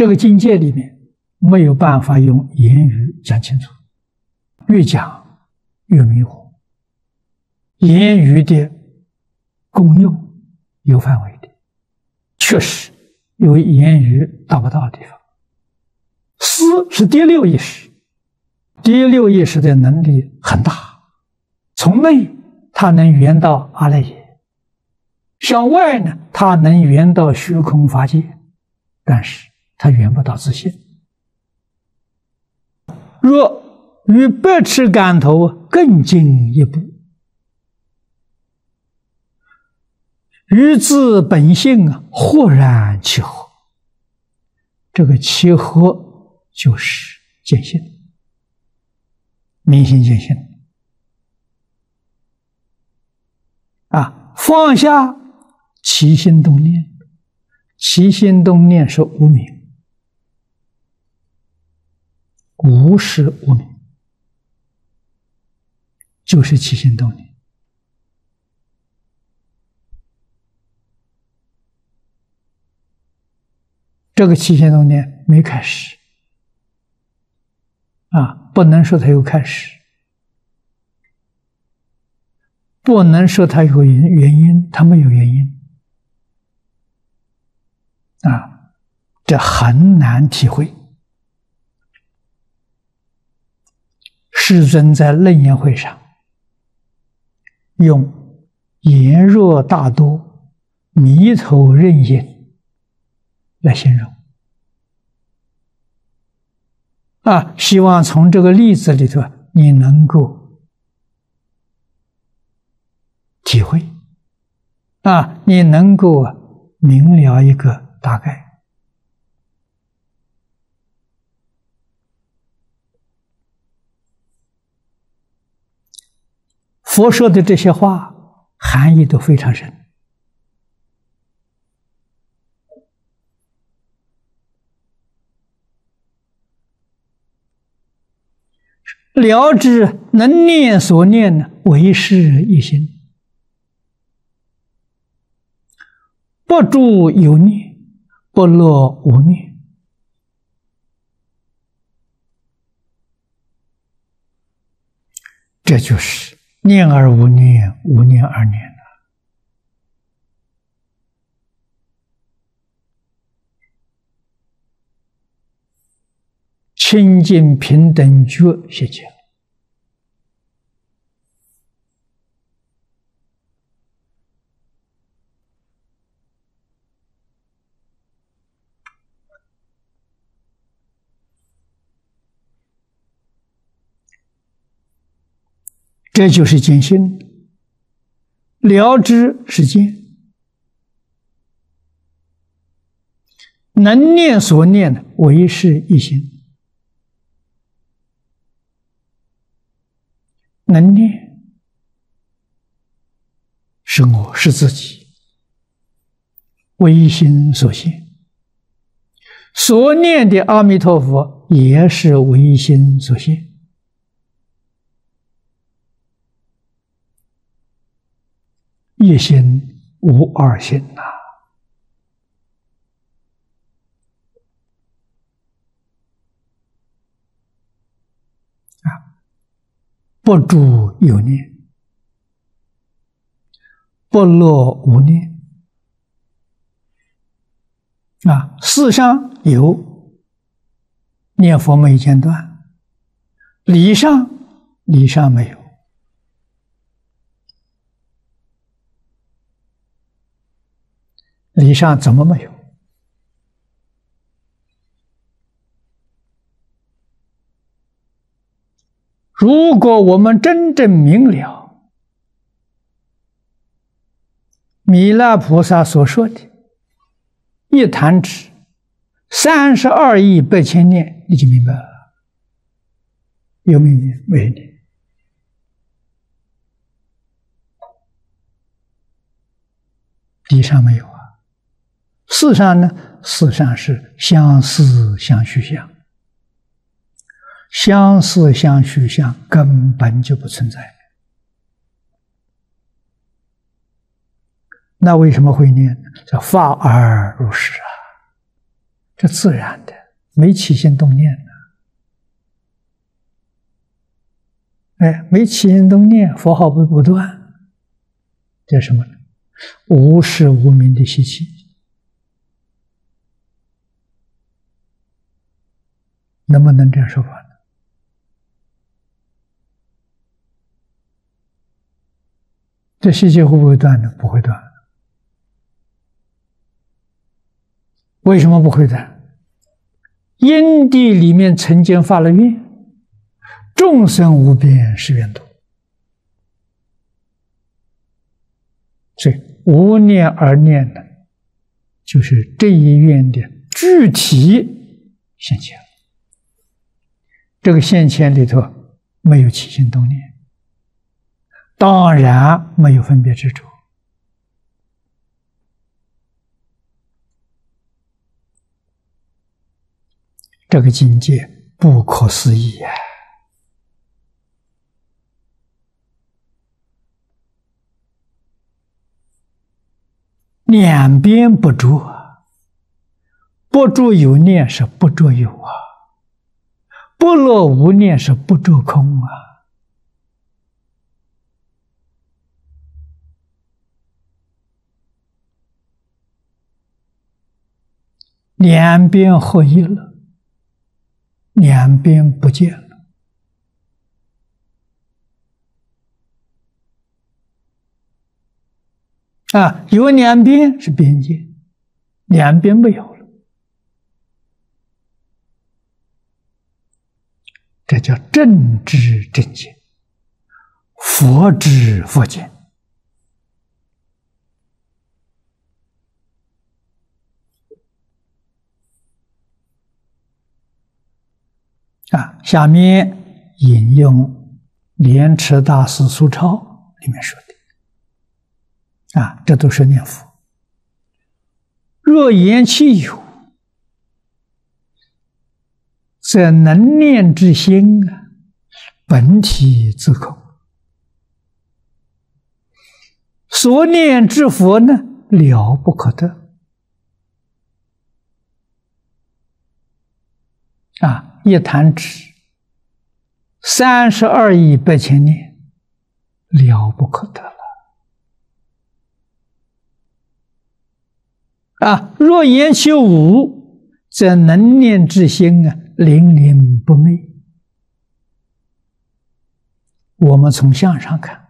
这个境界里面没有办法用言语讲清楚，越讲越迷惑。言语的功用有范围的，确实有言语达不到的地方。思是第六意识，第六意识的能力很大，从内它能圆到阿赖耶，向外呢，它能圆到虚空法界，但是他圆不到自信。若与百尺竿头更进一步，与自本性啊豁然契合，这个契合。就是见性，明心见性啊！放下起心动念，起心动念是无明，无始无明，就是起心动念。这个起心动念没开始。啊，不能说它有开始，不能说它有原原因，它没有原因，啊，这很难体会。世尊在楞严会上用言若大多，迷头认隐来形容。啊，希望从这个例子里头，你能够体会，啊，你能够明了一个大概。佛说的这些话，含义都非常深。了知能念所念，为是一心，不住有念，不落无念，这就是念而无念，无念而念。清净平等觉现前，这就是见性。了知是见，能念所念为是一心。能念是我是自己，唯心所现，所念的阿弥陀佛也是唯心所现，一心无二心呐。啊不住有念，不落无念。啊，世上有念佛没间断，理上理上没有，理上怎么没有？如果我们真正明了弥勒菩萨所说的“一弹指三十二亿八千年”，你就明白了。有没有念？没有念。地上没有啊。世上呢？世上是相思相续相。相思相续相根本就不存在，那为什么会念？叫发而如是啊，这自然的，没起心动念的。哎，没起心动念，佛号不不断，这什么？无始无明的习气，能不能这样说法呢？这习气会不会断呢？不会断。为什么不会断？因地里面曾经发了愿，众生无边誓愿度，所以无念而念呢，就是这一愿的具体现象。这个现前里头没有起心动念，当然没有分别执着。这个境界不可思议呀！两边不住，不住有念是不着有啊，不落无念是不着空啊，两边合一了。两边不见了啊！有两边是边界，两边没有了，这叫正知正见，佛知佛见。啊，下面引用莲池大师苏超里面说的，啊，这都是念佛。若言其有，则能念之心啊，本体自空；所念之佛呢，了不可得。啊。一弹指，三十二亿八千年，了不可得了。啊，若言其无，则能念之心啊，灵灵不昧。我们从相上看，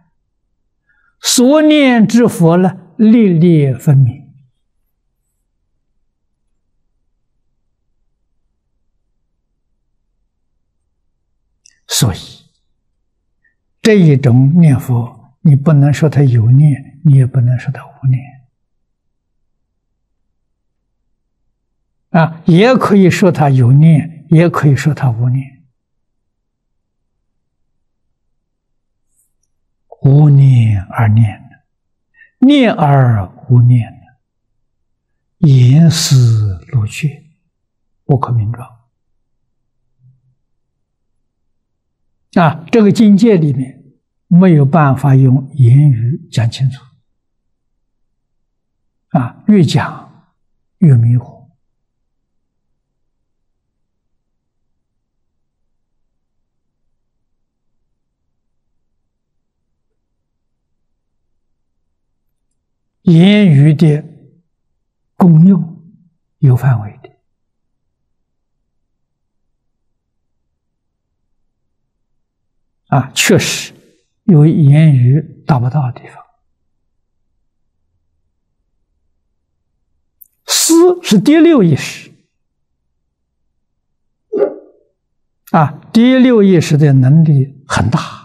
所念之佛呢，历历分明。所以，这一种念佛，你不能说他有念，你也不能说他无念，啊，也可以说他有念，也可以说他无念，无念而念念而无念言思如去，不可名状。啊，这个境界里面没有办法用言语讲清楚，啊，越讲越迷惑。言语的功用有范围的。啊，确实有言语达不到的地方。思是第六意识，啊，第六意识的能力很大，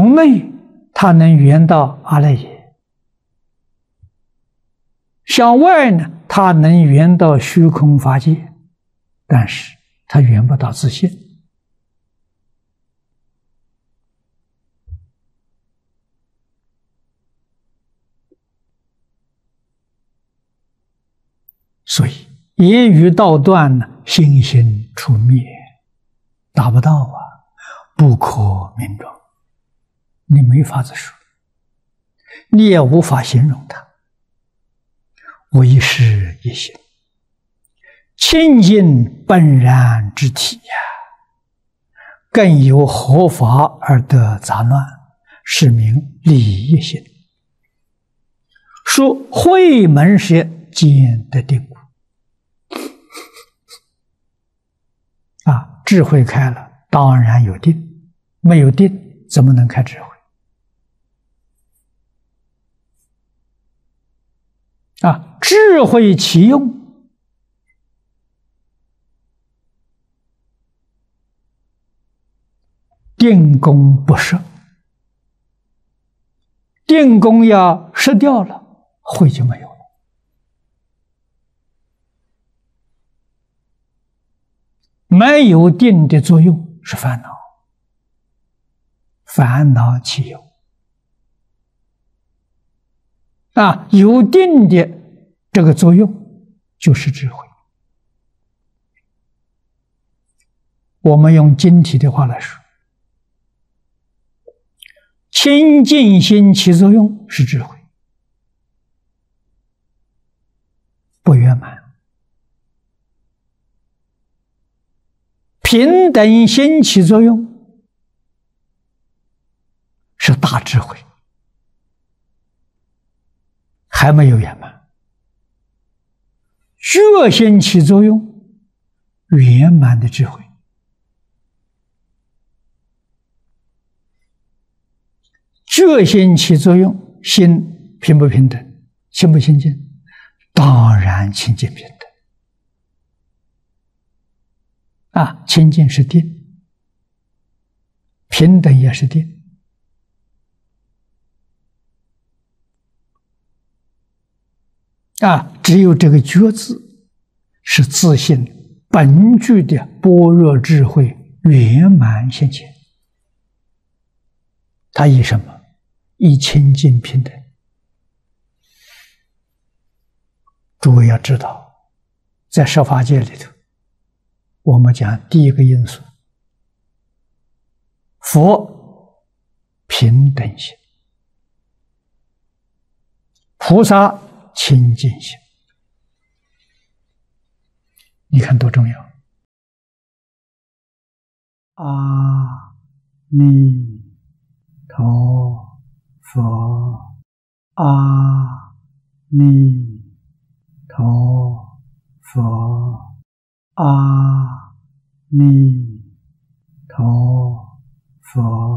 从内它能圆到阿赖耶，向外呢，它能圆到虚空法界，但是。他圆不到自信，所以言语道断呢，心心出灭，达不到啊，不可名状，你没法子说，你也无法形容它，为是一心，清净本然之体呀，更有合法而得杂乱，是名理一心。说慧门时见得定故啊，智慧开了，当然有定；没有定，怎么能开智慧？啊，智慧其用，定功不失，定功要失掉了，慧就没有了。没有定的作用是烦恼，烦恼其有。啊，有定的这个作用就是智慧。我们用经体的话来说，清净心起作用是智慧，不圆满；平等心起作用是大智慧。还没有圆满，觉心起作用，圆满的智慧。觉心起作用，心平不平等？清不清净？当然清净平等。啊，清净是定，平等也是定。啊，只有这个“觉”字，是自信本具的般若智慧圆满现前。它以什么？以清净平等。诸位要知道，在设法界里头，我们讲第一个因素，佛平等心，菩萨。清净心。你看多重要。阿弥陀佛。阿弥陀佛。阿弥陀佛。